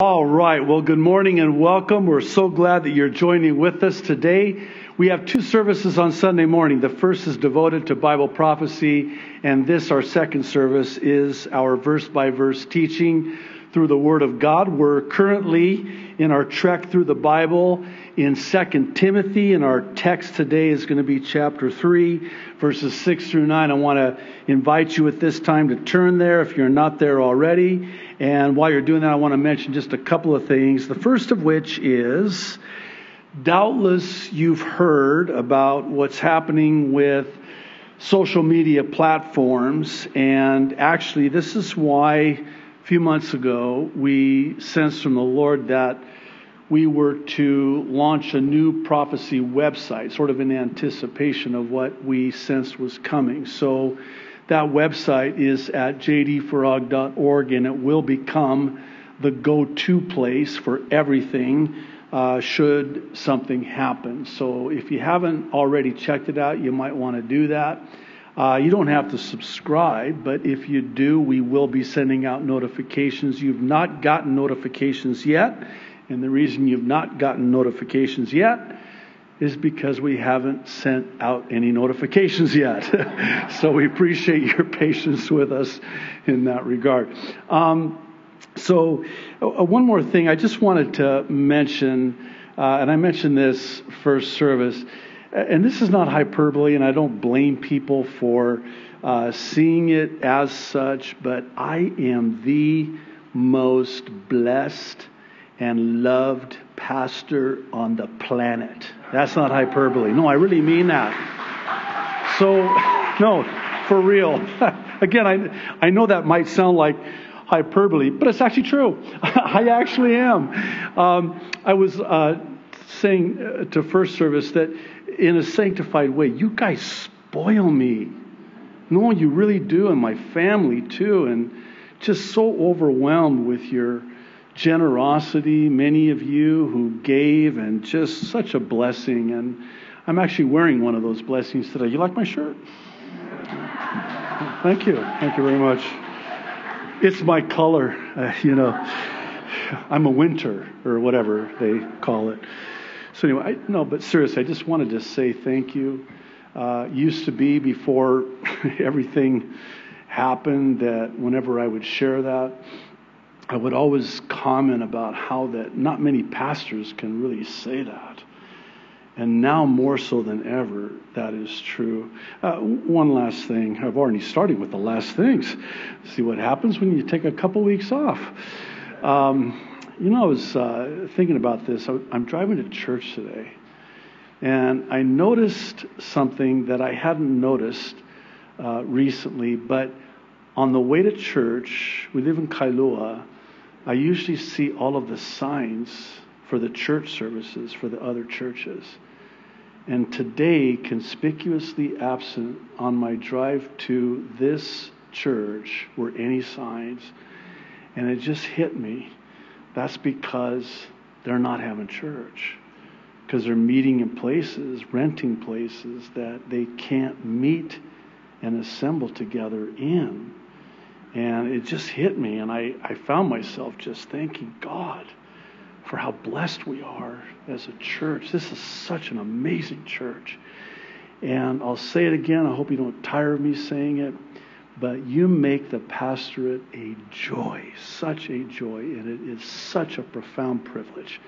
All right. Well, good morning and welcome. We're so glad that you're joining with us today. We have two services on Sunday morning. The first is devoted to Bible prophecy, and this, our second service, is our verse by verse teaching through the Word of God. We're currently in our trek through the Bible in 2 Timothy, and our text today is going to be chapter 3, verses 6 through 9. I want to invite you at this time to turn there if you're not there already. And while you're doing that, I want to mention just a couple of things. The first of which is doubtless you've heard about what's happening with social media platforms, and actually, this is why a few months ago, we sensed from the Lord that we were to launch a new prophecy website, sort of in anticipation of what we sensed was coming. So that website is at jdfarag.org, and it will become the go to place for everything uh, should something happen. So if you haven't already checked it out, you might want to do that. Uh, you don't have to subscribe, but if you do, we will be sending out notifications. You've not gotten notifications yet, and the reason you've not gotten notifications yet is because we haven't sent out any notifications yet. so we appreciate your patience with us in that regard. Um, so, uh, one more thing I just wanted to mention, uh, and I mentioned this first service and this is not hyperbole, and I don't blame people for uh, seeing it as such, but I am the most blessed and loved pastor on the planet. That's not hyperbole. No, I really mean that. So, no, for real. Again, I, I know that might sound like hyperbole, but it's actually true. I actually am. Um, I was uh, saying uh, to first service that in a sanctified way. You guys spoil me. No, you really do, and my family too, and just so overwhelmed with your generosity. Many of you who gave, and just such a blessing. And I'm actually wearing one of those blessings today. You like my shirt? Thank you. Thank you very much. It's my color, uh, you know. I'm a winter, or whatever they call it. So anyway, I, no, but seriously, I just wanted to say thank you. Uh, used to be before everything happened that whenever I would share that, I would always comment about how that not many pastors can really say that. And now more so than ever, that is true. Uh, one last thing. I've already started with the last things. See what happens when you take a couple weeks off. Um, you know, I was uh, thinking about this. I'm driving to church today, and I noticed something that I hadn't noticed uh, recently. But on the way to church, we live in Kailua. I usually see all of the signs for the church services for the other churches. And today, conspicuously absent on my drive to this church were any signs. And it just hit me that's because they're not having church. Because they're meeting in places, renting places that they can't meet and assemble together in. And it just hit me, and I, I found myself just thanking God for how blessed we are as a church. This is such an amazing church. And I'll say it again. I hope you don't tire of me saying it. But you make the pastorate a joy, such a joy, and it is such a profound privilege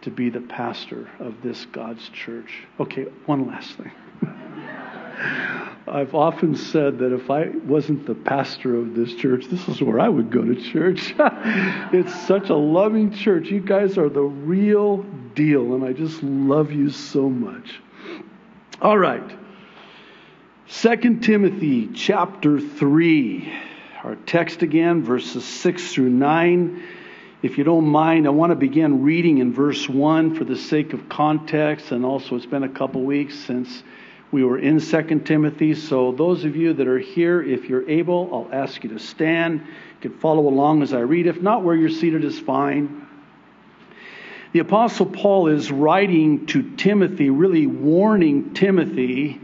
to be the pastor of this God's church. Okay, one last thing. I've often said that if I wasn't the pastor of this church, this is where I would go to church. it's such a loving church. You guys are the real deal, and I just love you so much. All right. 2 Timothy chapter 3. Our text again, verses 6 through 9. If you don't mind, I want to begin reading in verse 1 for the sake of context, and also it's been a couple weeks since we were in 2 Timothy. So, those of you that are here, if you're able, I'll ask you to stand. You can follow along as I read. If not, where you're seated is fine. The Apostle Paul is writing to Timothy, really warning Timothy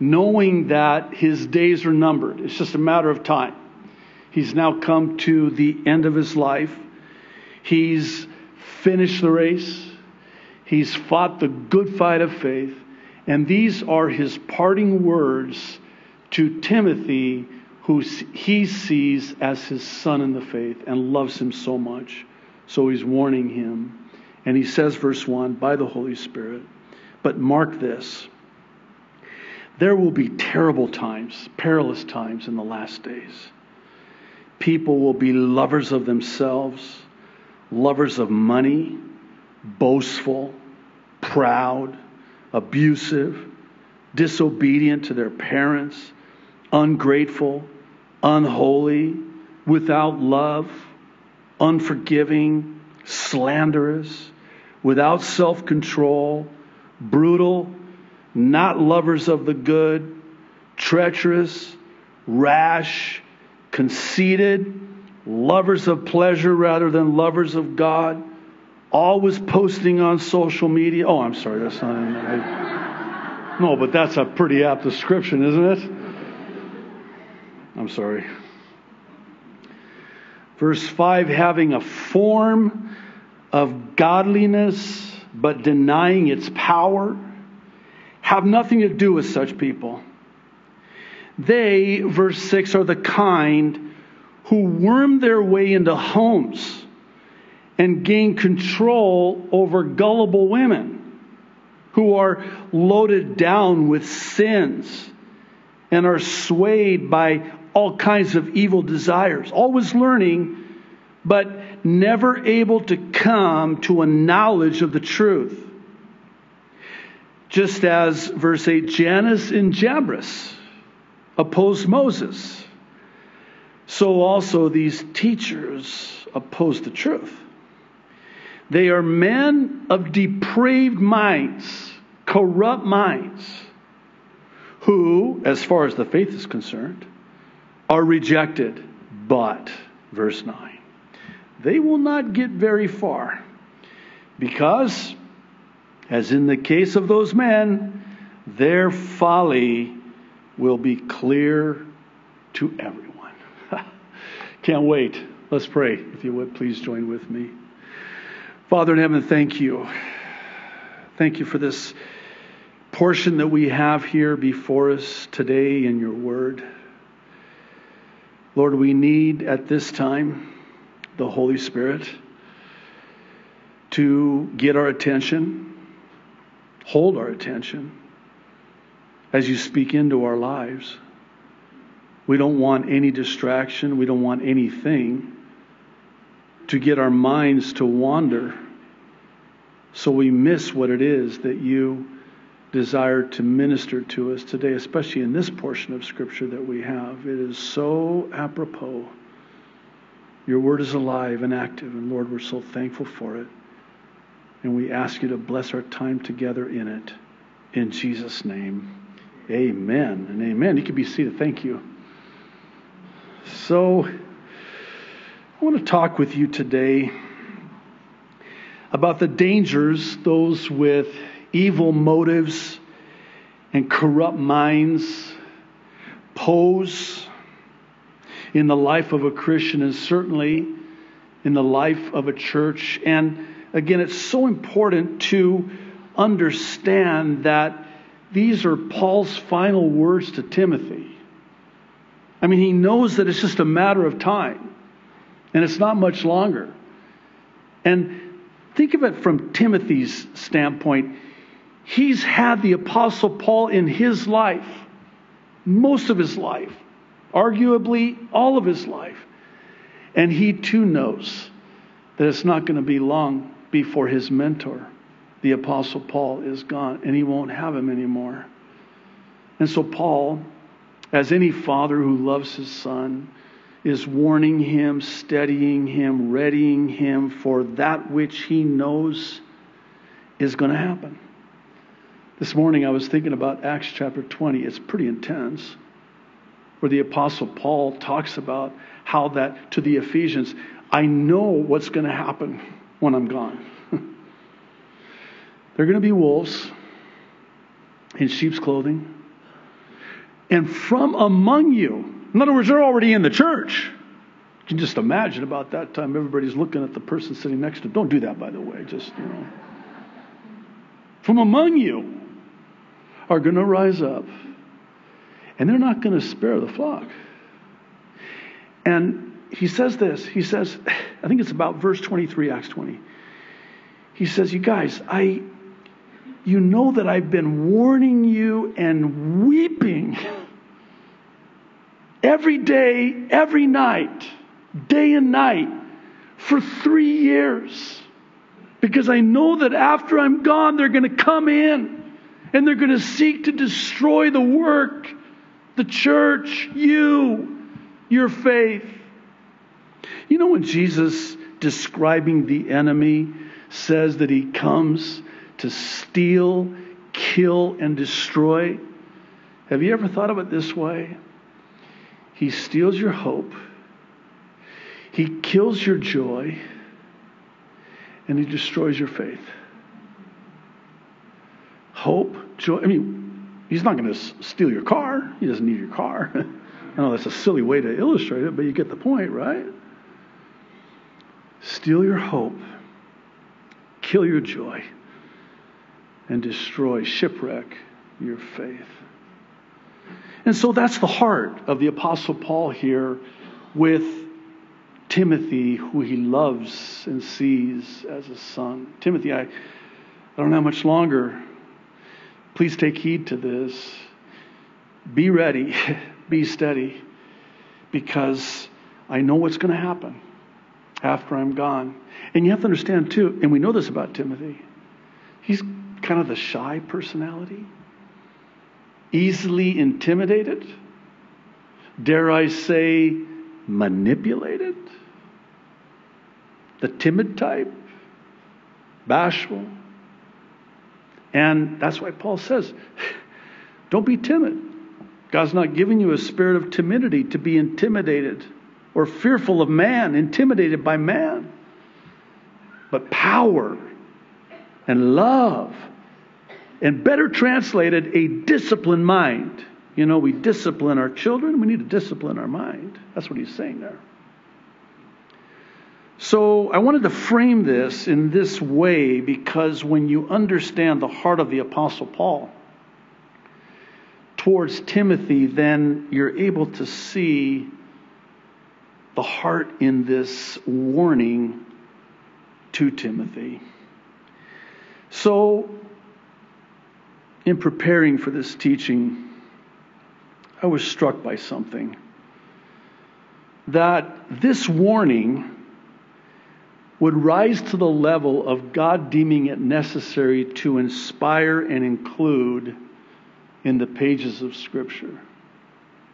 knowing that his days are numbered. It's just a matter of time. He's now come to the end of his life. He's finished the race, he's fought the good fight of faith, and these are his parting words to Timothy, who he sees as his son in the faith and loves him so much. So he's warning him. And he says, verse 1, by the Holy Spirit, but mark this. There will be terrible times, perilous times in the last days. People will be lovers of themselves, lovers of money, boastful, proud, abusive, disobedient to their parents, ungrateful, unholy, without love, unforgiving, slanderous, without self control, brutal, not lovers of the good, treacherous, rash, conceited, lovers of pleasure rather than lovers of God, always posting on social media. Oh, I'm sorry, that's not in there. No, but that's a pretty apt description, isn't it? I'm sorry. Verse 5 having a form of godliness, but denying its power, have nothing to do with such people. They, verse 6, are the kind who worm their way into homes and gain control over gullible women who are loaded down with sins and are swayed by all kinds of evil desires, always learning, but never able to come to a knowledge of the truth. Just as, verse 8, Jannes and Jambres opposed Moses, so also these teachers oppose the truth. They are men of depraved minds, corrupt minds, who, as far as the faith is concerned, are rejected. But, verse 9, they will not get very far because, as in the case of those men, their folly will be clear to everyone. Can't wait. Let's pray. If you would, please join with me. Father in heaven, thank you. Thank you for this portion that we have here before us today in your word. Lord, we need at this time the Holy Spirit to get our attention, hold our attention as you speak into our lives. We don't want any distraction, we don't want anything to get our minds to wander so we miss what it is that you desire to minister to us today, especially in this portion of Scripture that we have. It is so apropos. Your word is alive and active, and Lord, we're so thankful for it. And we ask you to bless our time together in it. In Jesus' name, amen and amen. You can be seated. Thank you. So, I want to talk with you today about the dangers those with evil motives and corrupt minds pose in the life of a Christian and certainly in the life of a church. And again, it's so important to understand that these are Paul's final words to Timothy. I mean, he knows that it's just a matter of time and it's not much longer. And think of it from Timothy's standpoint. He's had the Apostle Paul in his life, most of his life, arguably all of his life. And he too knows that it's not going to be long before his mentor, the Apostle Paul, is gone and he won't have him anymore. And so, Paul, as any father who loves his son, is warning him, steadying him, readying him for that which he knows is going to happen. This morning I was thinking about Acts chapter 20. It's pretty intense, where the Apostle Paul talks about how that to the Ephesians, I know what's going to happen when I'm gone. They're going to be wolves in sheep's clothing. And from among you, in other words, they're already in the church. You can just imagine about that time everybody's looking at the person sitting next to them. Don't do that, by the way. Just, you know. From among you are going to rise up, and they're not going to spare the flock. And he says this. He says, I think it's about verse 23, Acts 20. He says, You guys, I, you know that I've been warning you and weeping every day, every night day and night for three years. Because I know that after I'm gone, they're going to come in and they're going to seek to destroy the work, the church, you, your faith. You know when Jesus, describing the enemy, says that he comes to steal, kill, and destroy? Have you ever thought of it this way? He steals your hope he kills your joy and he destroys your faith. Hope, joy. I mean, he's not going to steal your car. He doesn't need your car. I know that's a silly way to illustrate it, but you get the point, right? Steal your hope, kill your joy, and destroy, shipwreck your faith. And so that's the heart of the Apostle Paul here with Timothy, who he loves and sees as a son. Timothy, I, I don't have much longer. Please take heed to this. Be ready, be steady, because I know what's going to happen after I'm gone. And you have to understand, too, and we know this about Timothy, he's kind of the shy personality, easily intimidated, dare I say, manipulated the timid type, bashful. And that's why Paul says, don't be timid. God's not giving you a spirit of timidity to be intimidated or fearful of man, intimidated by man, but power and love. And better translated, a disciplined mind. You know, we discipline our children, we need to discipline our mind. That's what he's saying there. So I wanted to frame this in this way because when you understand the heart of the Apostle Paul towards Timothy, then you're able to see the heart in this warning to Timothy. So, in preparing for this teaching, I was struck by something. That this warning would rise to the level of God deeming it necessary to inspire and include in the pages of Scripture.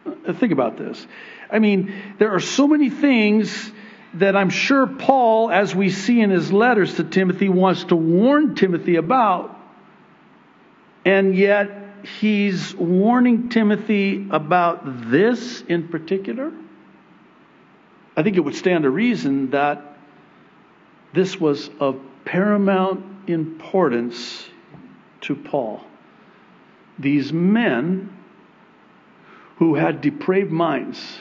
Uh, think about this. I mean, there are so many things that I'm sure Paul, as we see in his letters to Timothy, wants to warn Timothy about. And yet, he's warning Timothy about this in particular. I think it would stand to reason that this was of paramount importance to Paul. These men who had depraved minds,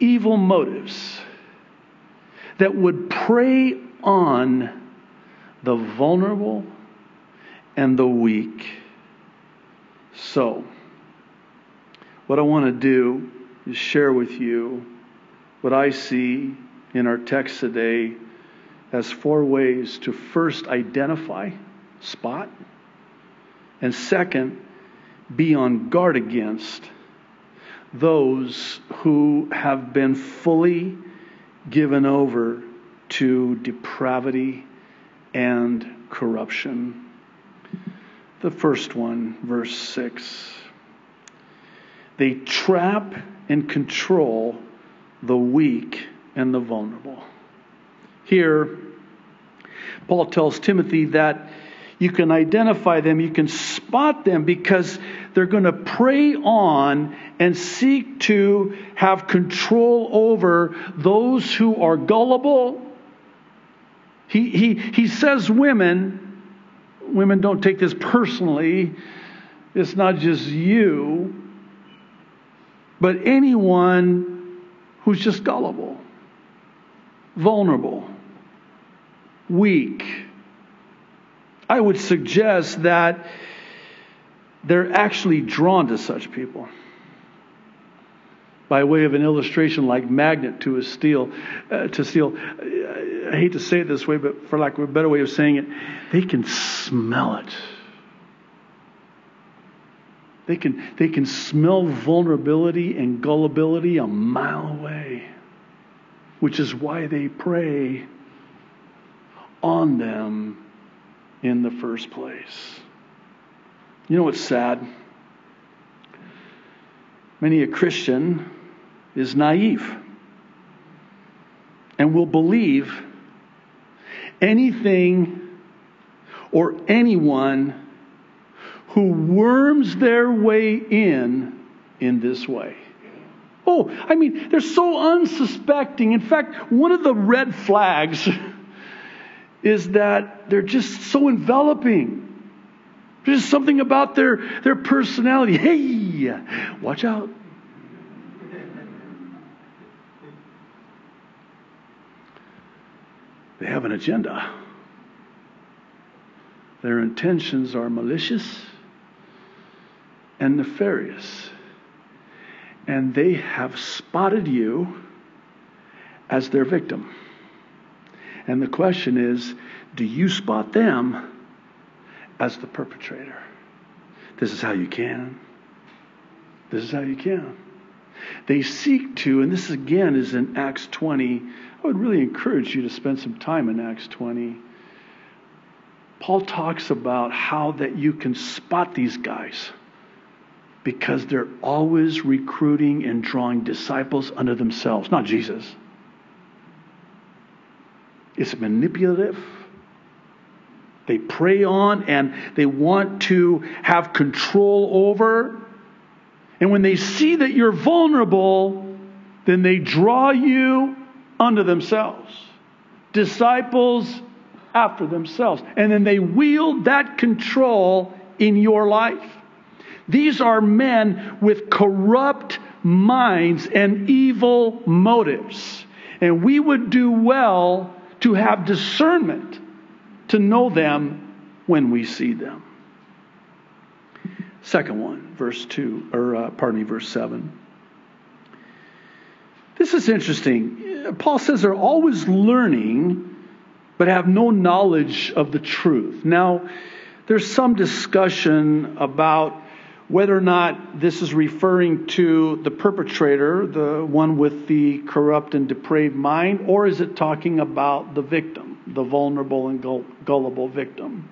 evil motives, that would prey on the vulnerable and the weak. So, what I want to do is share with you what I see in our text today as four ways to first identify, spot, and second, be on guard against those who have been fully given over to depravity and corruption. The first one, verse 6. They trap and control the weak and the vulnerable. Here, Paul tells Timothy that you can identify them, you can spot them because they're going to prey on and seek to have control over those who are gullible. He, he, he says women, women don't take this personally, it's not just you, but anyone who's just gullible, vulnerable, weak. I would suggest that they're actually drawn to such people. By way of an illustration, like magnet to a steel, uh, to steel. I hate to say it this way, but for lack of a better way of saying it, they can smell it. They can, they can smell vulnerability and gullibility a mile away, which is why they prey on them in the first place. You know what's sad? Many a Christian is naive and will believe anything or anyone who worms their way in in this way. Oh, I mean, they're so unsuspecting. In fact, one of the red flags is that they're just so enveloping. There's something about their, their personality. Hey, watch out. They have an agenda. Their intentions are malicious and nefarious. And they have spotted you as their victim. And the question is do you spot them as the perpetrator? This is how you can. This is how you can. They seek to, and this again is in Acts 20. I would really encourage you to spend some time in Acts 20. Paul talks about how that you can spot these guys because they're always recruiting and drawing disciples unto themselves, not Jesus. It's manipulative. They prey on and they want to have control over. And when they see that you're vulnerable, then they draw you unto themselves. Disciples after themselves. And then they wield that control in your life. These are men with corrupt minds and evil motives. And we would do well to have discernment to know them when we see them. Second one, verse 2, or uh, pardon me, verse 7. This is interesting. Paul says they're always learning, but have no knowledge of the truth. Now, there's some discussion about whether or not this is referring to the perpetrator, the one with the corrupt and depraved mind, or is it talking about the victim, the vulnerable and gullible victim?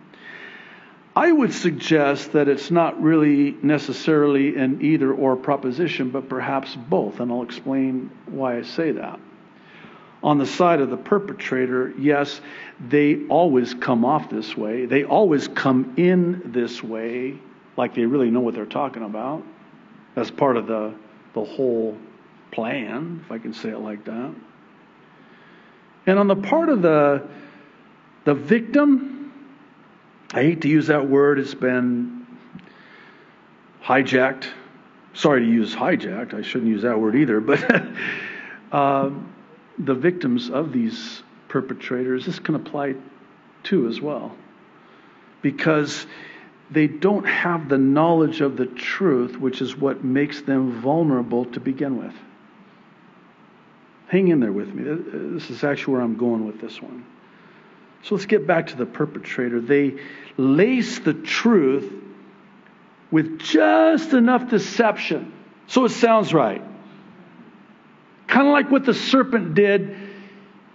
I would suggest that it's not really necessarily an either or proposition, but perhaps both, and I'll explain why I say that. On the side of the perpetrator, yes, they always come off this way, they always come in this way like they really know what they're talking about. That's part of the, the whole plan, if I can say it like that. And on the part of the, the victim, I hate to use that word, it's been hijacked. Sorry to use hijacked, I shouldn't use that word either, but uh, the victims of these perpetrators, this can apply to as well. Because they don't have the knowledge of the truth, which is what makes them vulnerable to begin with. Hang in there with me. This is actually where I'm going with this one. So let's get back to the perpetrator. They lace the truth with just enough deception so it sounds right. Kind of like what the serpent did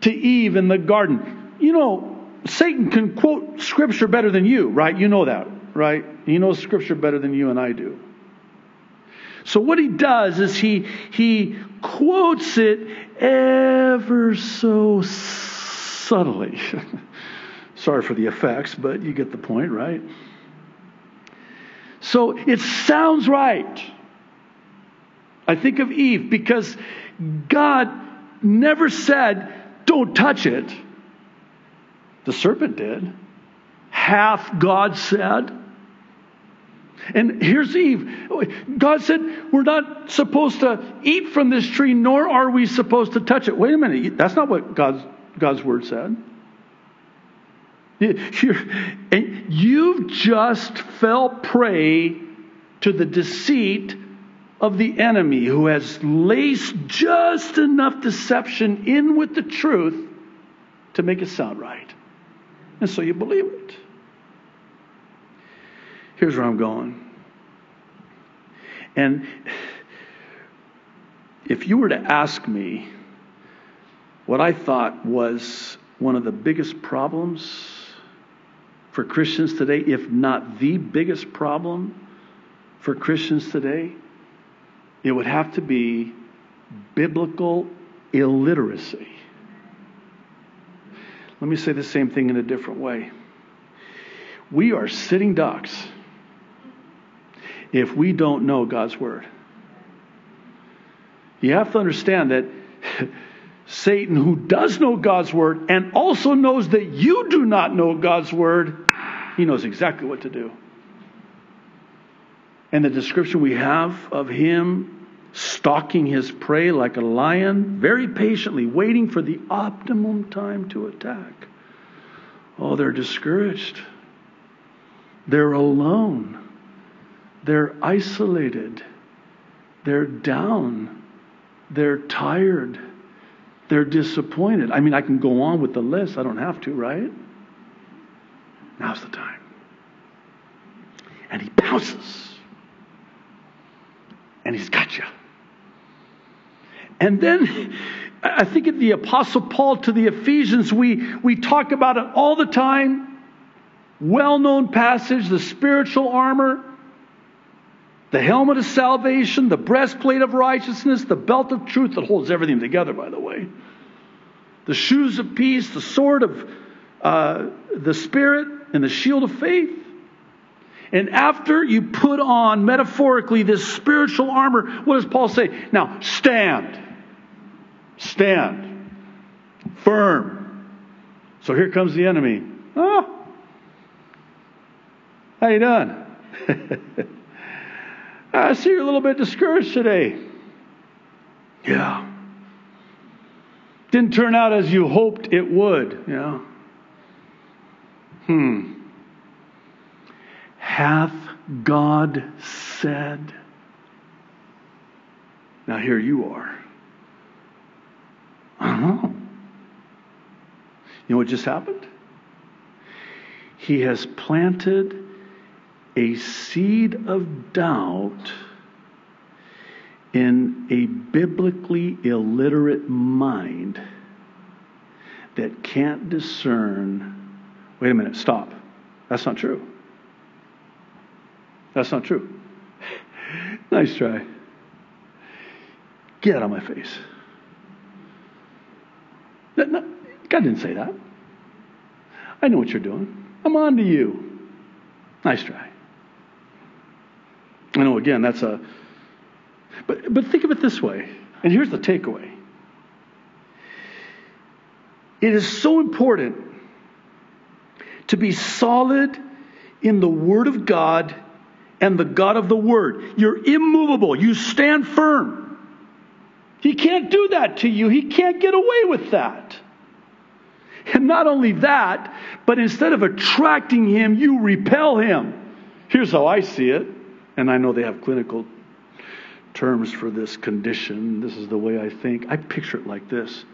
to Eve in the garden. You know, Satan can quote scripture better than you, right? You know that right? He knows Scripture better than you and I do. So what he does is he he quotes it ever so subtly. Sorry for the effects, but you get the point, right? So it sounds right. I think of Eve because God never said, don't touch it. The serpent did. Half God said? And here's Eve. God said, We're not supposed to eat from this tree, nor are we supposed to touch it. Wait a minute. That's not what God's, God's word said. You've just fell prey to the deceit of the enemy who has laced just enough deception in with the truth to make it sound right. And so you believe it. Here's where I'm going. And if you were to ask me what I thought was one of the biggest problems for Christians today, if not the biggest problem for Christians today, it would have to be biblical illiteracy. Let me say the same thing in a different way. We are sitting ducks if we don't know God's Word. You have to understand that Satan, who does know God's Word and also knows that you do not know God's Word, he knows exactly what to do. And the description we have of him stalking his prey like a lion, very patiently waiting for the optimum time to attack. Oh, they're discouraged. They're alone. They're isolated. They're down. They're tired. They're disappointed. I mean, I can go on with the list. I don't have to, right? Now's the time. And he pounces. And he's got you. And then I think of the Apostle Paul to the Ephesians, we, we talk about it all the time. Well known passage, the spiritual armor, the helmet of salvation, the breastplate of righteousness, the belt of truth that holds everything together, by the way, the shoes of peace, the sword of uh, the Spirit, and the shield of faith. And after you put on, metaphorically, this spiritual armor, what does Paul say? Now, stand. Stand. Firm. So here comes the enemy. Oh, how you doing? I see you're a little bit discouraged today. Yeah. Didn't turn out as you hoped it would. Yeah. Hmm. Hath God said? Now here you are. Know. You know what just happened? He has planted a seed of doubt in a biblically illiterate mind that can't discern. Wait a minute, stop. That's not true. That's not true. nice try. Get out of my face. God didn't say that. I know what you're doing. I'm on to you. Nice try. I know, again, that's a. But, but think of it this way, and here's the takeaway. It is so important to be solid in the Word of God and the God of the Word. You're immovable. You stand firm. He can't do that to you. He can't get away with that. And not only that, but instead of attracting him, you repel him. Here's how I see it, and I know they have clinical terms for this condition. This is the way I think. I picture it like this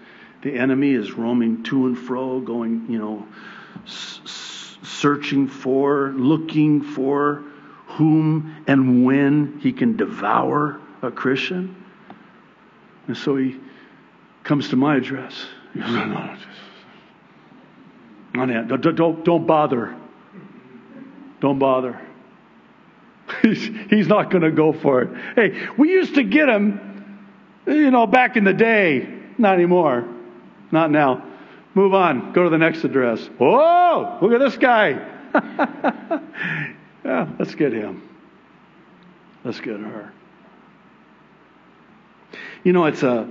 the enemy is roaming to and fro, going, you know, s- searching for, looking for whom and when he can devour a Christian. And so he comes to my address. He goes, no, no, no, don't, don't, don't bother. Don't bother. He's, he's not going to go for it. Hey, we used to get him, you know, back in the day. Not anymore. Not now. Move on. Go to the next address. Whoa! Look at this guy. yeah, let's get him. Let's get her. You know, it's a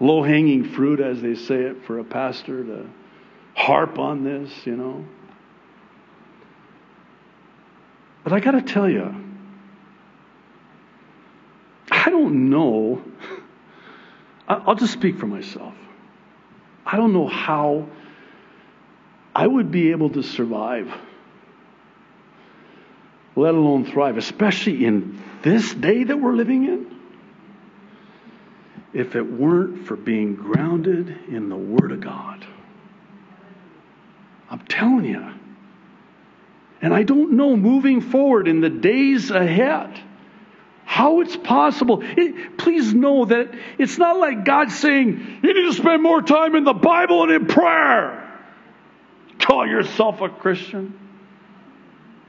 low hanging fruit, as they say it, for a pastor to harp on this, you know. But I got to tell you, I don't know. I'll just speak for myself. I don't know how I would be able to survive, let alone thrive, especially in this day that we're living in, if it weren't for being grounded in the Word of God. I'm telling you. And I don't know moving forward in the days ahead how it's possible. It, please know that it's not like God saying, you need to spend more time in the Bible and in prayer. Call yourself a Christian.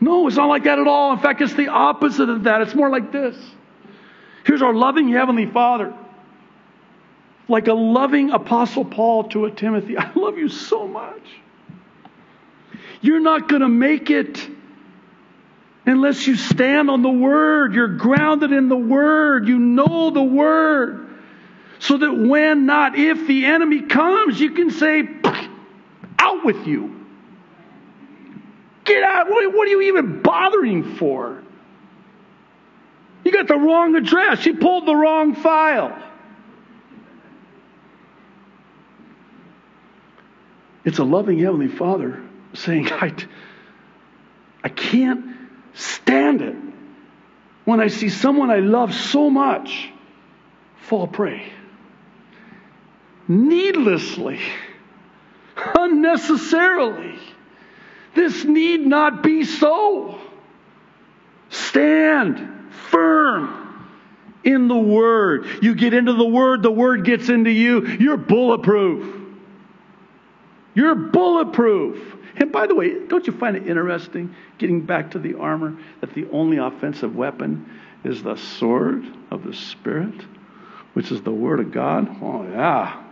No, it's not like that at all. In fact, it's the opposite of that. It's more like this. Here's our loving Heavenly Father. Like a loving Apostle Paul to a Timothy. I love you so much. You're not going to make it unless you stand on the Word. You're grounded in the Word. You know the Word. So that when, not if, the enemy comes, you can say, out with you. Get out. What, what are you even bothering for? You got the wrong address. You pulled the wrong file. It's a loving Heavenly Father saying, I, I can't stand it when I see someone I love so much fall prey. Needlessly, unnecessarily. This need not be so. Stand firm in the Word. You get into the Word, the Word gets into you. You're bulletproof. You're bulletproof. And by the way, don't you find it interesting, getting back to the armor, that the only offensive weapon is the sword of the Spirit, which is the Word of God? Oh, yeah.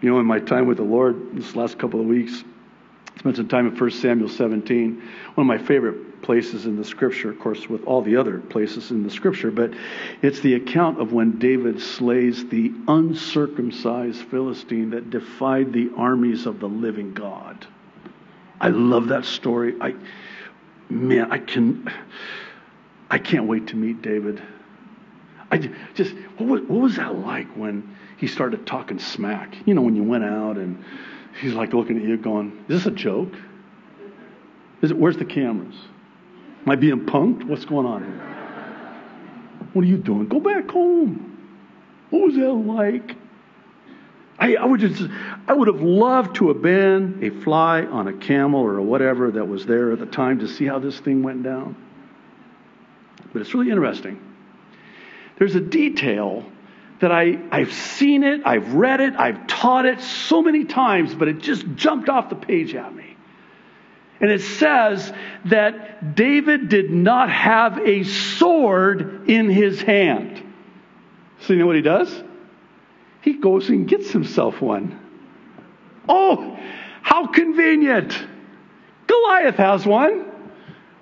You know, in my time with the Lord this last couple of weeks, spent some time in 1 Samuel 17, one of my favorite places in the scripture, of course, with all the other places in the scripture, but it's the account of when David slays the uncircumcised Philistine that defied the armies of the living God. I love that story. I, man, I can, I can't wait to meet David. I just, what was, what was that like when he started talking smack? You know, when you went out and he's like looking at you going, is this a joke? Is it, where's the cameras? Am I being punked? What's going on here? What are you doing? Go back home. What was that like? I, I, would just, I would have loved to have been a fly on a camel or whatever that was there at the time to see how this thing went down. But it's really interesting. There's a detail that I, I've seen it, I've read it, I've taught it so many times, but it just jumped off the page at me. And it says that David did not have a sword in his hand. So you know what he does? he goes and gets himself one. Oh, how convenient! Goliath has one.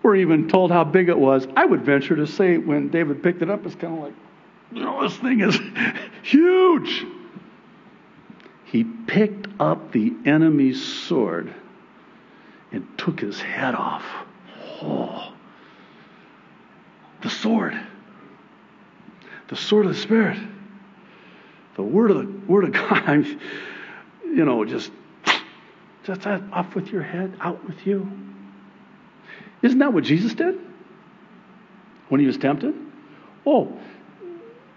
We're even told how big it was. I would venture to say when David picked it up, it's kind of like, you know, this thing is huge. He picked up the enemy's sword and took his head off. Oh, the sword. The sword of the Spirit the word of the word of God, you know, just just off with your head, out with you. Isn't that what Jesus did when he was tempted? Oh,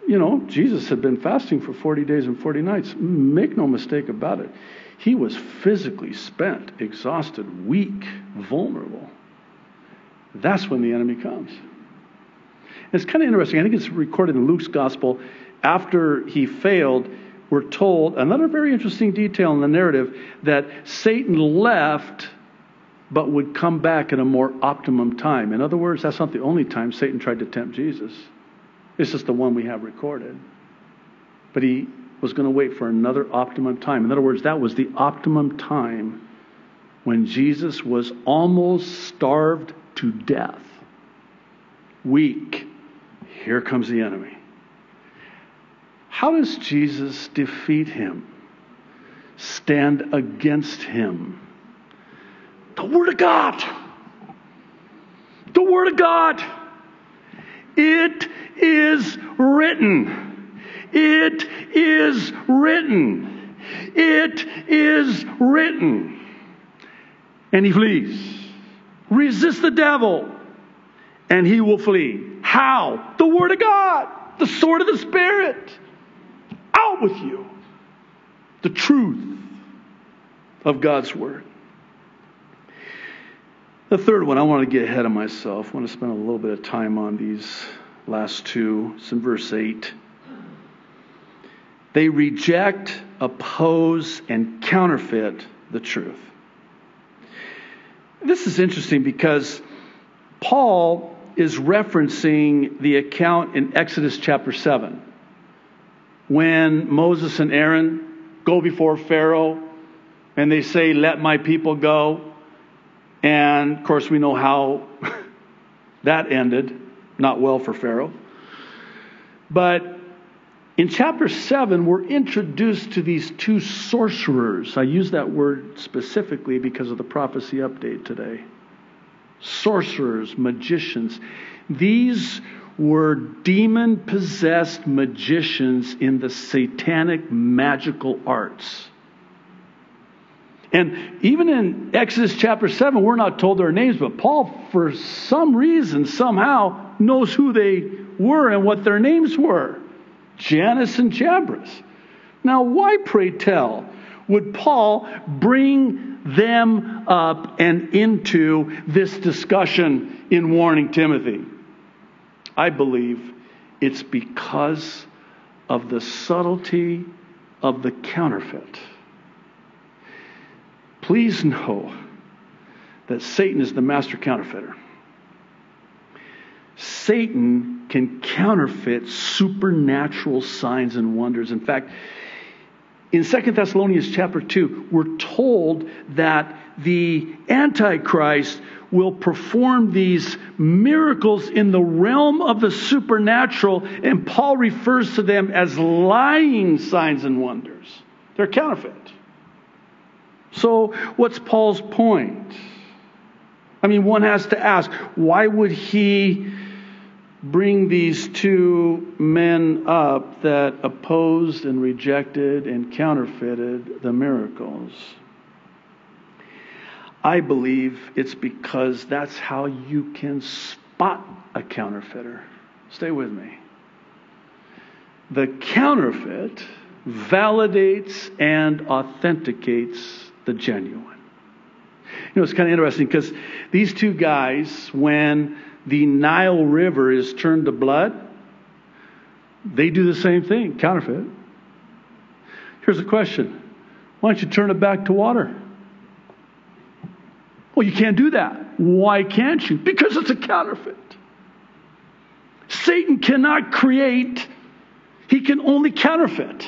you know, Jesus had been fasting for 40 days and 40 nights. Make no mistake about it. He was physically spent, exhausted, weak, vulnerable. That's when the enemy comes. it's kind of interesting. I think it's recorded in Luke's gospel after he failed, we're told another very interesting detail in the narrative that Satan left but would come back at a more optimum time. In other words, that's not the only time Satan tried to tempt Jesus. It's just the one we have recorded. But he was going to wait for another optimum time. In other words, that was the optimum time when Jesus was almost starved to death. Weak. Here comes the enemy. How does Jesus defeat him? Stand against him? The Word of God. The Word of God. It is written. It is written. It is written. And he flees. Resist the devil, and he will flee. How? The Word of God, the sword of the Spirit. Out with you. The truth of God's Word. The third one, I want to get ahead of myself. I want to spend a little bit of time on these last two. It's in verse 8. They reject, oppose, and counterfeit the truth. This is interesting because Paul is referencing the account in Exodus chapter 7 when Moses and Aaron go before Pharaoh and they say, Let my people go. And of course, we know how that ended. Not well for Pharaoh. But in chapter 7, we're introduced to these two sorcerers. I use that word specifically because of the prophecy update today. Sorcerers, magicians. These were demon possessed magicians in the satanic magical arts. And even in Exodus chapter 7, we're not told their names, but Paul, for some reason, somehow, knows who they were and what their names were Jannes and Jambres. Now, why, pray tell, would Paul bring them up and into this discussion in warning Timothy? I believe it's because of the subtlety of the counterfeit. Please know that Satan is the master counterfeiter. Satan can counterfeit supernatural signs and wonders. In fact, in 2 Thessalonians chapter 2, we're told that the Antichrist will perform these miracles in the realm of the supernatural, and Paul refers to them as lying signs and wonders. They're counterfeit. So, what's Paul's point? I mean, one has to ask why would he bring these two men up that opposed and rejected and counterfeited the miracles? I believe it's because that's how you can spot a counterfeiter. Stay with me. The counterfeit validates and authenticates the genuine. You know, it's kind of interesting because these two guys, when the Nile River is turned to blood, they do the same thing counterfeit. Here's a question Why don't you turn it back to water? Well, you can't do that. Why can't you? Because it's a counterfeit. Satan cannot create, he can only counterfeit.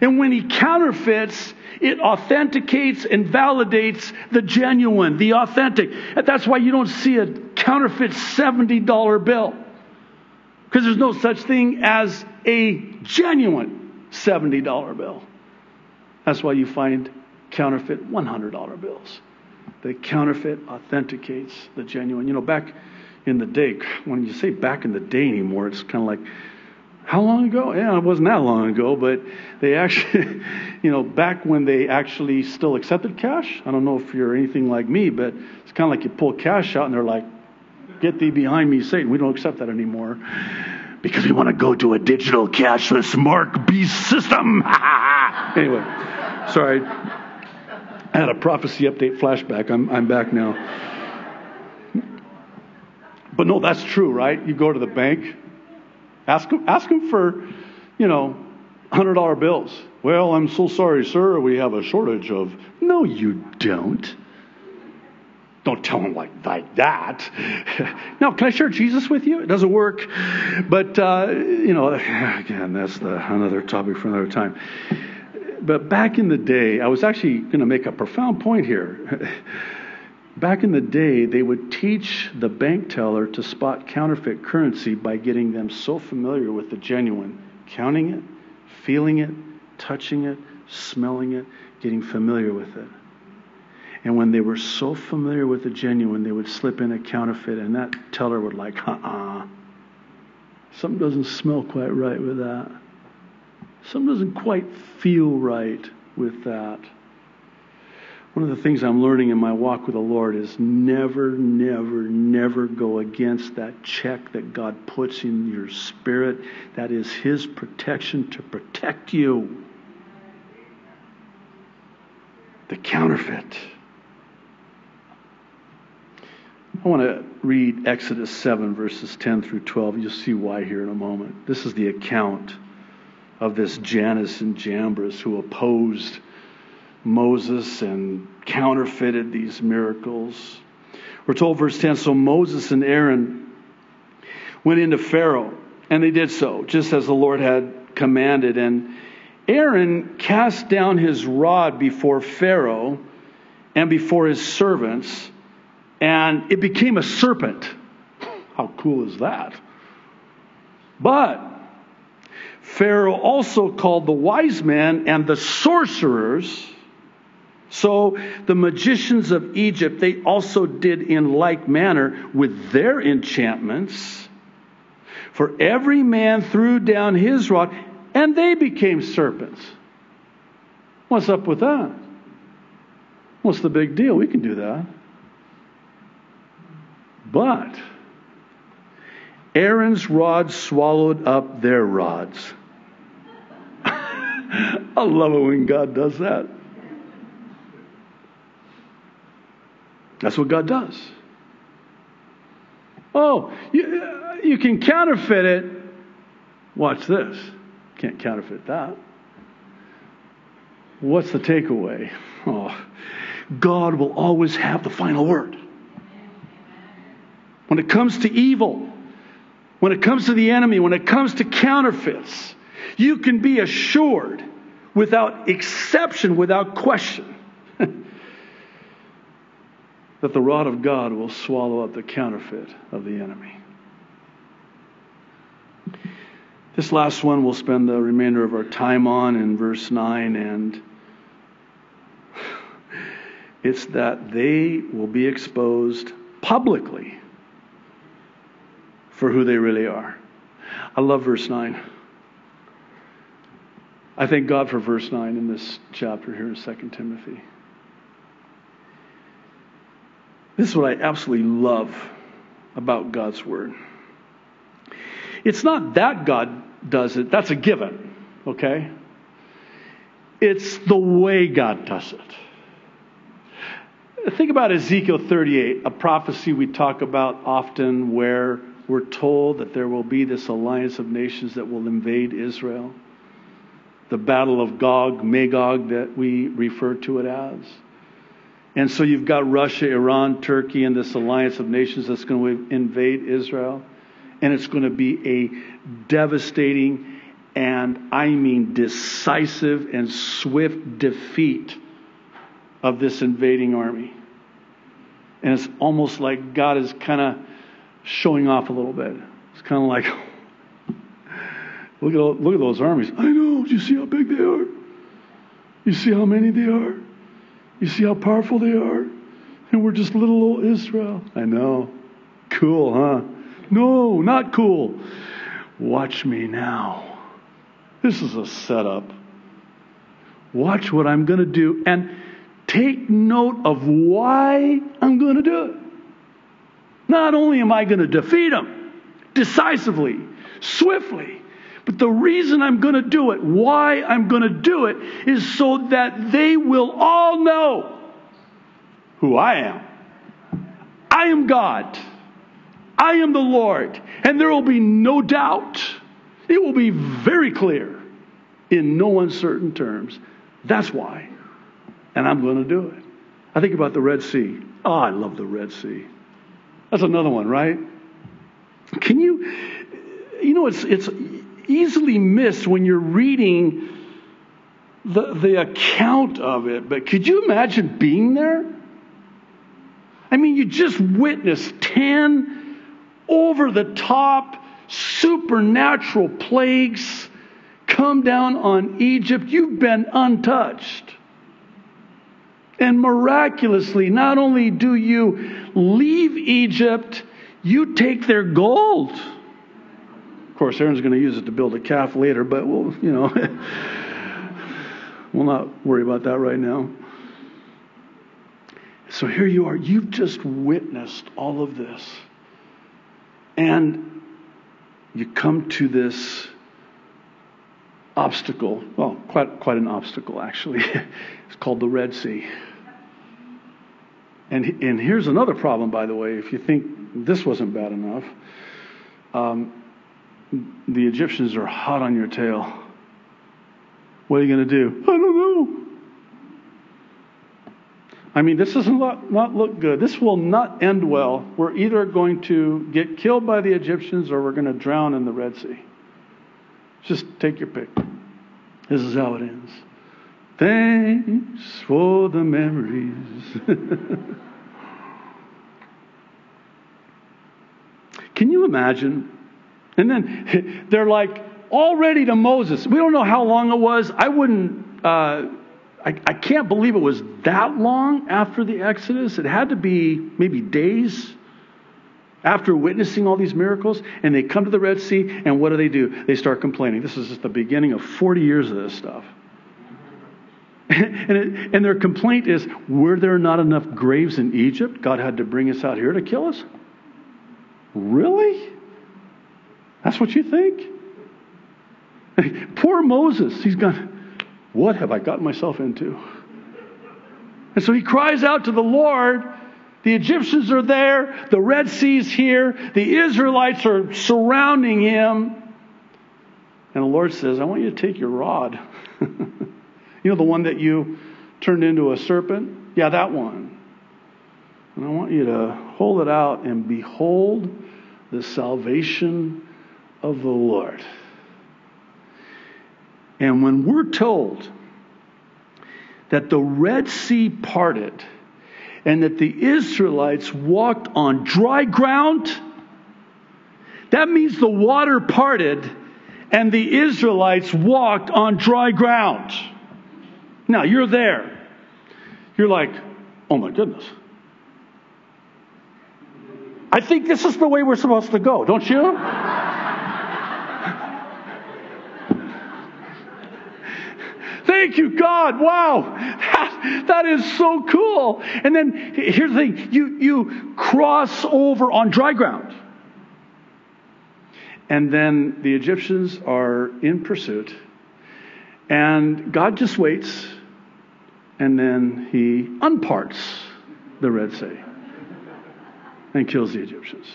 And when he counterfeits, it authenticates and validates the genuine, the authentic. That's why you don't see a counterfeit $70 bill. Because there's no such thing as a genuine $70 bill. That's why you find counterfeit $100 bills. The counterfeit authenticates the genuine. You know, back in the day, when you say back in the day anymore, it's kind of like how long ago? Yeah, it wasn't that long ago, but they actually, you know, back when they actually still accepted cash. I don't know if you're anything like me, but it's kind of like you pull cash out and they're like, get thee behind me, Satan. We don't accept that anymore because we want to go to a digital cashless mark B system. anyway, sorry. I had a prophecy update flashback. I'm, I'm back now. But no, that's true, right? You go to the bank, Ask them, ask for, you know, $100 bills. Well, I'm so sorry, sir. We have a shortage of. No, you don't. Don't tell them like, like that. now, can I share Jesus with you? It doesn't work. But, uh, you know, again, that's the, another topic for another time. But back in the day, I was actually going to make a profound point here. Back in the day, they would teach the bank teller to spot counterfeit currency by getting them so familiar with the genuine, counting it, feeling it, touching it, smelling it, getting familiar with it. And when they were so familiar with the genuine, they would slip in a counterfeit, and that teller would like, uh uh Something doesn't smell quite right with that. Something doesn't quite feel right with that. One of the things I'm learning in my walk with the Lord is never, never, never go against that check that God puts in your spirit. That is His protection to protect you. The counterfeit. I want to read Exodus 7, verses 10 through 12. You'll see why here in a moment. This is the account of this Jannes and Jambres who opposed Moses and counterfeited these miracles. We're told, verse 10 So Moses and Aaron went into Pharaoh, and they did so, just as the Lord had commanded. And Aaron cast down his rod before Pharaoh and before his servants, and it became a serpent. How cool is that? But Pharaoh also called the wise men and the sorcerers so the magicians of Egypt, they also did in like manner with their enchantments. For every man threw down his rod, and they became serpents. What's up with that? What's the big deal? We can do that. But Aaron's rod swallowed up their rods. I love it when God does that. That's what God does. Oh, you, you can counterfeit it. Watch this. Can't counterfeit that. What's the takeaway? Oh, God will always have the final word. When it comes to evil, when it comes to the enemy, when it comes to counterfeits, you can be assured without exception, without question, that the rod of God will swallow up the counterfeit of the enemy. This last one we'll spend the remainder of our time on in verse 9, and it's that they will be exposed publicly for who they really are. I love verse 9. I thank God for verse 9 in this chapter here in 2 Timothy. This is what I absolutely love about God's Word. It's not that God does it, that's a given, okay? It's the way God does it. Think about Ezekiel 38, a prophecy we talk about often where we're told that there will be this alliance of nations that will invade Israel. The battle of Gog, Magog, that we refer to it as. And so you've got Russia, Iran, Turkey, and this alliance of nations that's going to invade Israel. And it's going to be a devastating and, I mean, decisive and swift defeat of this invading army. And it's almost like God is kind of showing off a little bit. It's kind of like, look at, look at those armies. I know. Do you see how big they are? You see how many they are? You see how powerful they are? And we're just little old Israel. I know. Cool, huh? No, not cool. Watch me now. This is a setup. Watch what I'm going to do and take note of why I'm going to do it. Not only am I going to defeat them decisively, swiftly, but the reason I'm going to do it, why I'm going to do it, is so that they will all know who I am. I am God. I am the Lord. And there will be no doubt. It will be very clear in no uncertain terms. That's why. And I'm going to do it. I think about the Red Sea. Oh, I love the Red Sea. That's another one, right? Can you, you know, it's, it's, easily missed when you're reading the, the account of it. But could you imagine being there? I mean, you just witnessed 10 over the top supernatural plagues come down on Egypt. You've been untouched. And miraculously, not only do you leave Egypt, you take their gold. Of course, Aaron's going to use it to build a calf later, but we'll, you know, we'll not worry about that right now. So here you are. You've just witnessed all of this. And you come to this obstacle. Well, quite, quite an obstacle, actually. it's called the Red Sea. And, and here's another problem, by the way, if you think this wasn't bad enough. Um, the Egyptians are hot on your tail. What are you going to do? I don't know. I mean, this does not, not look good. This will not end well. We're either going to get killed by the Egyptians or we're going to drown in the Red Sea. Just take your pick. This is how it ends. Thanks for the memories. Can you imagine? And then they're like all ready to Moses. We don't know how long it was. I wouldn't. Uh, I, I can't believe it was that long after the Exodus. It had to be maybe days after witnessing all these miracles. And they come to the Red Sea, and what do they do? They start complaining. This is just the beginning of 40 years of this stuff. and, it, and their complaint is were there not enough graves in Egypt? God had to bring us out here to kill us? Really? That's what you think? Poor Moses. He's gone. What have I gotten myself into? And so he cries out to the Lord. The Egyptians are there. The Red Sea's here. The Israelites are surrounding him. And the Lord says, I want you to take your rod. you know, the one that you turned into a serpent? Yeah, that one. And I want you to hold it out and behold the salvation of the Lord. And when we're told that the Red Sea parted and that the Israelites walked on dry ground, that means the water parted and the Israelites walked on dry ground. Now, you're there. You're like, oh my goodness. I think this is the way we're supposed to go, don't you? Thank you, God. Wow. That, that is so cool. And then here's the thing you, you cross over on dry ground. And then the Egyptians are in pursuit. And God just waits. And then he unparts the Red Sea and kills the Egyptians.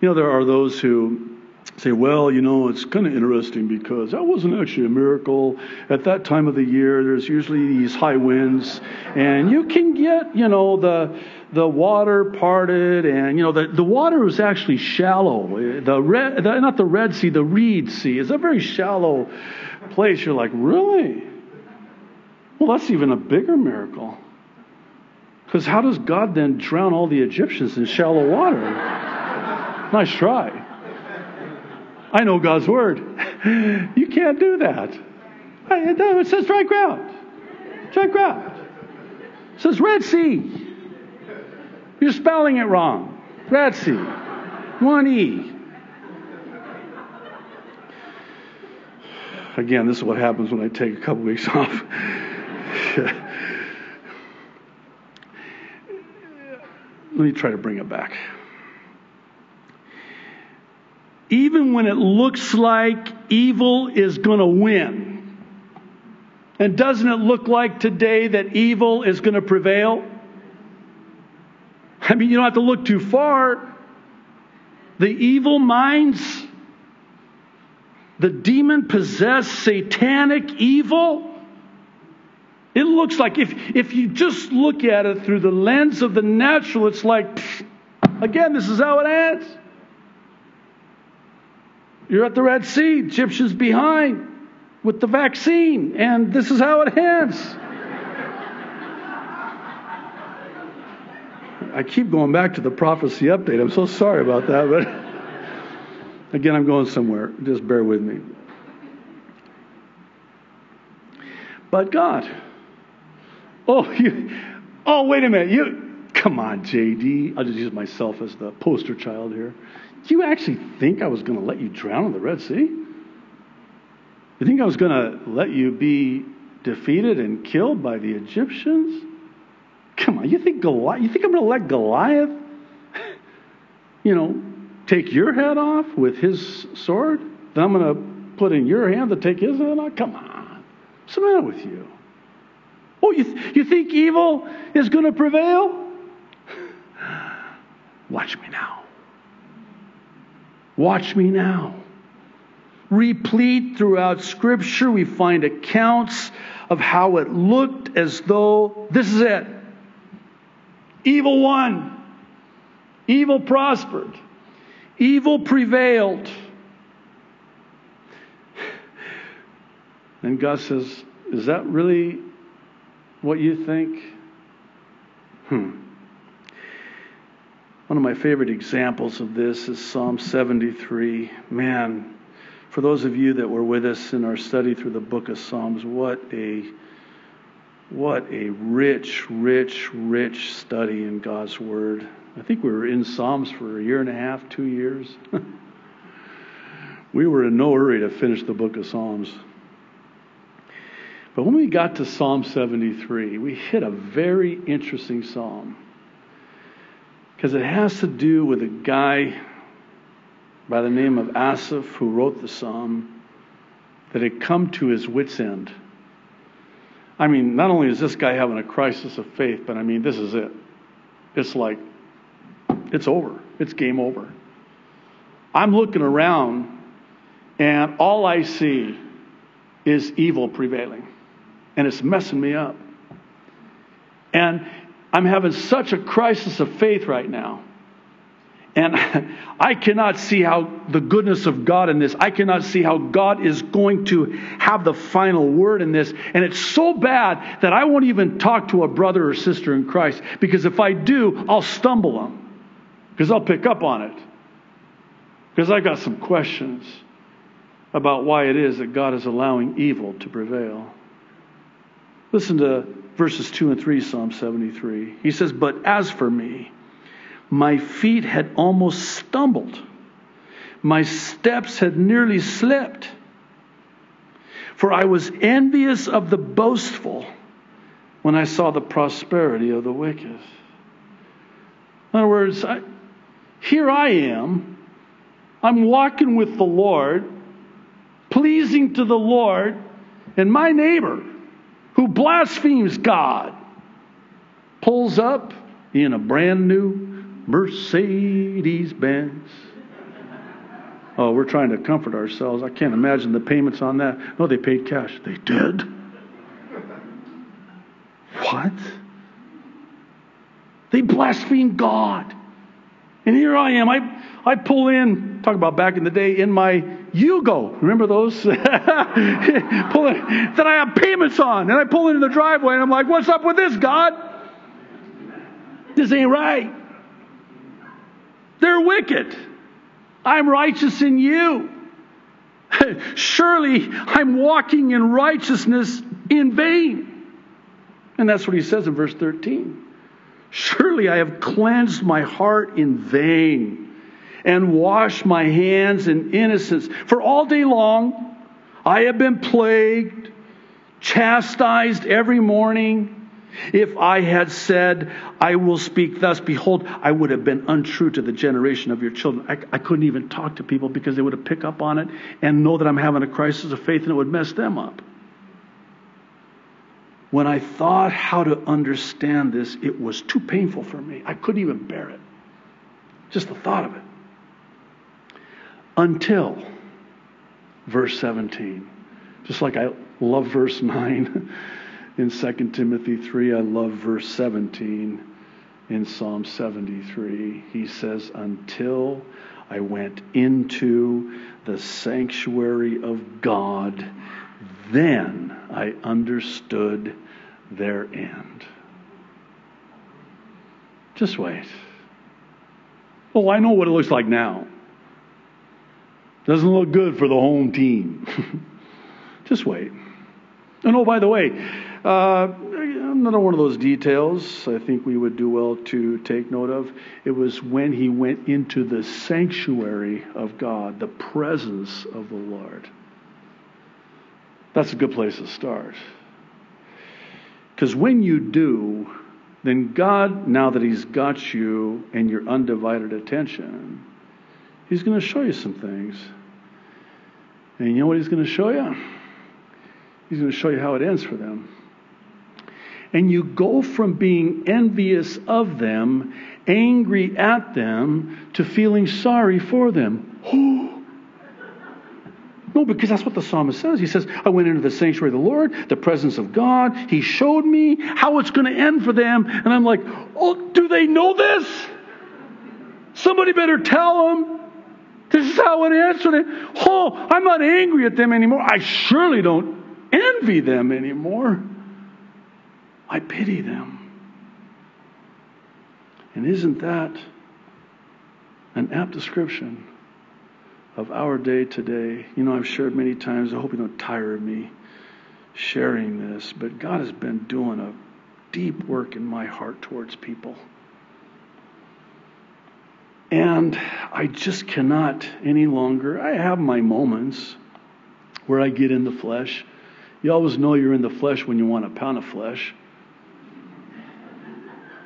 You know, there are those who say, well, you know, it's kind of interesting because that wasn't actually a miracle. At that time of the year, there's usually these high winds, and you can get, you know, the the water parted, and you know, the, the water was actually shallow. The red, the, not the Red Sea, the Reed Sea is a very shallow place. You're like, really? Well, that's even a bigger miracle. Because how does God then drown all the Egyptians in shallow water? nice try. I know God's word. You can't do that. Uh, it says dry ground. Dry ground. It says Red Sea. You're spelling it wrong. Red Sea. One E. Again, this is what happens when I take a couple weeks off. Let me try to bring it back even when it looks like evil is going to win. And doesn't it look like today that evil is going to prevail? I mean, you don't have to look too far. The evil minds, the demon possessed satanic evil, it looks like if, if you just look at it through the lens of the natural, it's like, again, this is how it ends. You're at the Red Sea, Egyptians behind with the vaccine, and this is how it ends. I keep going back to the prophecy update. I'm so sorry about that, but again, I'm going somewhere. Just bear with me. But God, Oh, you, oh, wait a minute. You, come on, JD. I'll just use myself as the poster child here. Do you actually think I was going to let you drown in the Red Sea? You think I was going to let you be defeated and killed by the Egyptians? Come on, you think Goliath, you think I'm going to let Goliath, you know, take your head off with his sword? Then I'm going to put in your hand to take his head off? Come on. What's the matter with you? Oh, you, th- you think evil is going to prevail? Watch me now. Watch me now. Replete throughout Scripture, we find accounts of how it looked as though this is it. Evil won. Evil prospered. Evil prevailed. And God says, Is that really what you think? Hmm. One of my favorite examples of this is Psalm 73. Man, for those of you that were with us in our study through the book of Psalms, what a what a rich, rich, rich study in God's Word. I think we were in Psalms for a year and a half, two years. we were in no hurry to finish the book of Psalms. But when we got to Psalm 73, we hit a very interesting psalm because it has to do with a guy by the name of Asaph who wrote the psalm that had come to his wits' end. I mean, not only is this guy having a crisis of faith, but I mean, this is it. It's like, it's over. It's game over. I'm looking around, and all I see is evil prevailing and it's messing me up. And I'm having such a crisis of faith right now. And I cannot see how the goodness of God in this, I cannot see how God is going to have the final word in this. And it's so bad that I won't even talk to a brother or sister in Christ because if I do, I'll stumble them because I'll pick up on it. Because I've got some questions about why it is that God is allowing evil to prevail. Listen to verses 2 and 3, Psalm 73. He says, But as for me, my feet had almost stumbled, my steps had nearly slipped. For I was envious of the boastful when I saw the prosperity of the wicked. In other words, I, here I am. I'm walking with the Lord, pleasing to the Lord, and my neighbor who blasphemes God pulls up in a brand new Mercedes Benz. Oh, we're trying to comfort ourselves. I can't imagine the payments on that. No, they paid cash. They did? What? They blaspheme God. And here I am. I, I pull in, talk about back in the day, in my Yugo. Remember those? pull in, that I have payments on. And I pull into the driveway and I'm like, what's up with this, God? This ain't right. They're wicked. I'm righteous in you. Surely I'm walking in righteousness in vain. And that's what he says in verse 13. Surely I have cleansed my heart in vain and wash my hands in innocence. For all day long I have been plagued, chastised every morning. If I had said, I will speak thus, behold, I would have been untrue to the generation of your children. I, I couldn't even talk to people because they would have picked up on it and know that I'm having a crisis of faith and it would mess them up. When I thought how to understand this, it was too painful for me. I couldn't even bear it. Just the thought of it until verse 17. Just like I love verse 9 in 2 Timothy 3, I love verse 17 in Psalm 73. He says, Until I went into the sanctuary of God, then I understood their end. Just wait. Oh, I know what it looks like now. Doesn't look good for the home team. Just wait. And oh, by the way, Uh, another one of those details I think we would do well to take note of. It was when he went into the sanctuary of God, the presence of the Lord. That's a good place to start. Because when you do, then God, now that He's got you and your undivided attention, He's going to show you some things. And you know what He's going to show you? He's going to show you how it ends for them. And you go from being envious of them, angry at them, to feeling sorry for them. No, because that's what the psalmist says. He says, I went into the sanctuary of the Lord, the presence of God. He showed me how it's going to end for them. And I'm like, oh, do they know this? Somebody better tell them. This is how it for them. Oh, I'm not angry at them anymore. I surely don't envy them anymore. I pity them. And isn't that an apt description of our day today. You know, I've shared many times, I hope you don't tire of me sharing this, but God has been doing a deep work in my heart towards people. And I just cannot any longer. I have my moments where I get in the flesh. You always know you're in the flesh when you want a pound of flesh.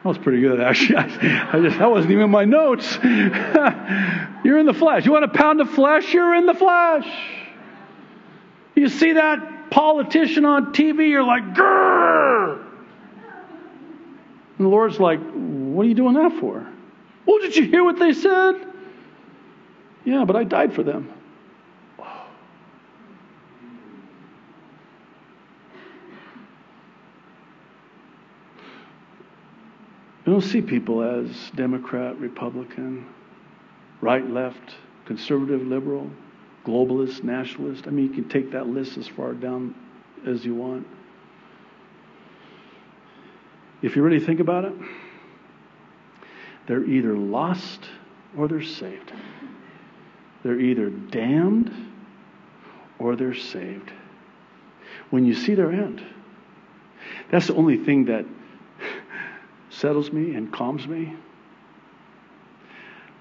That was pretty good, actually. I, just that wasn't even my notes. you're in the flesh. You want a pound of flesh? You're in the flesh. You see that politician on TV, you're like, grrr. And the Lord's like, what are you doing that for? Well, did you hear what they said? Yeah, but I died for them. You don't see people as Democrat, Republican, right, left, conservative, liberal, globalist, nationalist. I mean, you can take that list as far down as you want. If you really think about it, they're either lost or they're saved. They're either damned or they're saved. When you see their end, that's the only thing that settles me and calms me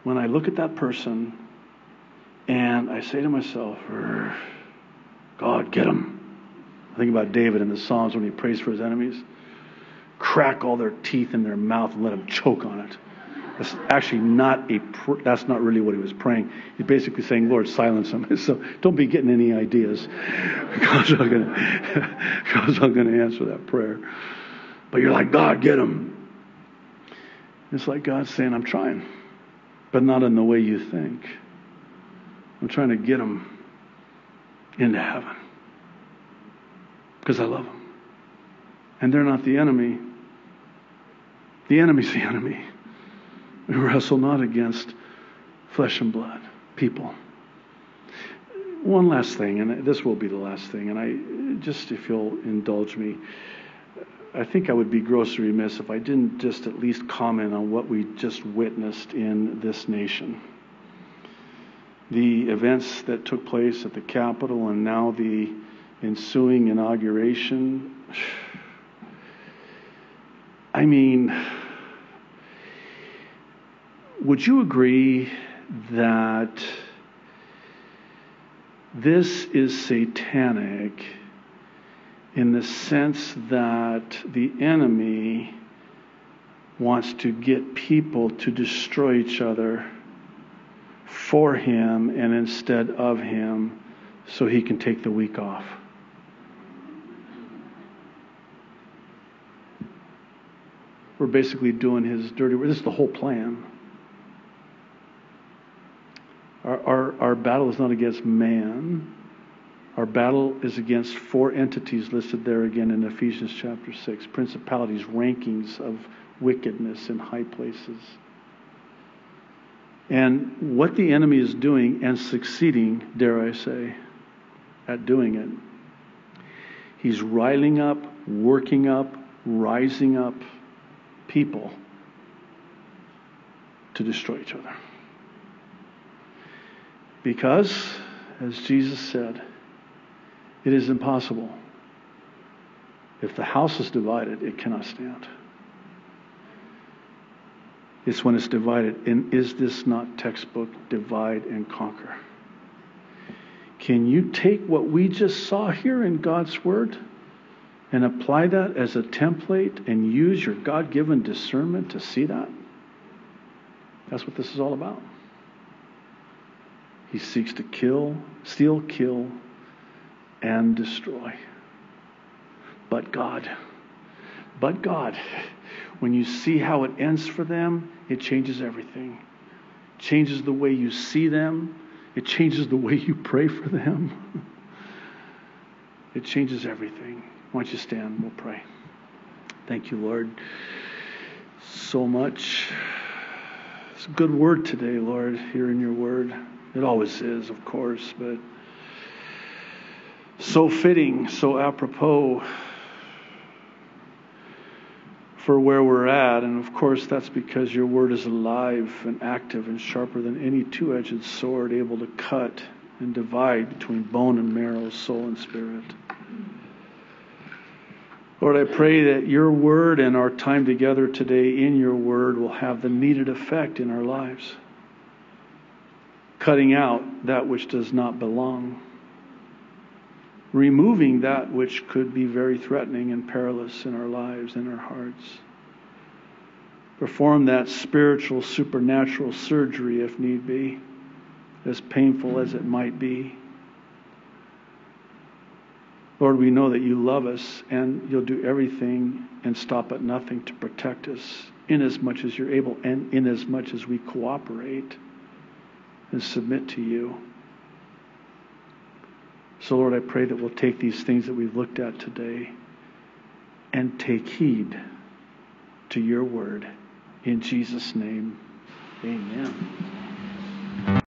when I look at that person and I say to myself, God, get them. I think about David in the Psalms when he prays for his enemies. Crack all their teeth in their mouth and let them choke on it. That's actually not a. That's not really what he was praying. He's basically saying, "Lord, silence them." So don't be getting any ideas. God's not going to. Answer that prayer. But you're like, God, get them. It's like God saying, I'm trying, but not in the way you think. I'm trying to get them into heaven because I love them. And they're not the enemy. The enemy's the enemy. We wrestle not against flesh and blood, people. One last thing, and this will be the last thing, and I just if you'll indulge me. I think I would be grossly remiss if I didn't just at least comment on what we just witnessed in this nation. The events that took place at the Capitol and now the ensuing inauguration. I mean, would you agree that this is satanic? in the sense that the enemy wants to get people to destroy each other for him and instead of him so he can take the week off. We're basically doing his dirty work. This is the whole plan. Our, our, our battle is not against man, our battle is against four entities listed there again in Ephesians chapter 6 principalities, rankings of wickedness in high places. And what the enemy is doing and succeeding, dare I say, at doing it, he's riling up, working up, rising up people to destroy each other. Because, as Jesus said, it is impossible. If the house is divided, it cannot stand. It's when it's divided. And is this not textbook divide and conquer? Can you take what we just saw here in God's Word and apply that as a template and use your God given discernment to see that? That's what this is all about. He seeks to kill, steal, kill, and destroy. But God, but God, when you see how it ends for them, it changes everything. It changes the way you see them. It changes the way you pray for them. it changes everything. Why don't you stand? We'll pray. Thank you, Lord, so much. It's a good word today, Lord, here in your word. It always is, of course, but so fitting, so apropos for where we're at. And of course, that's because your word is alive and active and sharper than any two edged sword, able to cut and divide between bone and marrow, soul and spirit. Lord, I pray that your word and our time together today in your word will have the needed effect in our lives, cutting out that which does not belong, removing that which could be very threatening and perilous in our lives and our hearts. Perform that spiritual, supernatural surgery if need be, as painful as it might be. Lord, we know that you love us and you'll do everything and stop at nothing to protect us in as much as you're able and in as much as we cooperate and submit to you. So, Lord, I pray that we'll take these things that we've looked at today and take heed to your word. In Jesus' name, amen.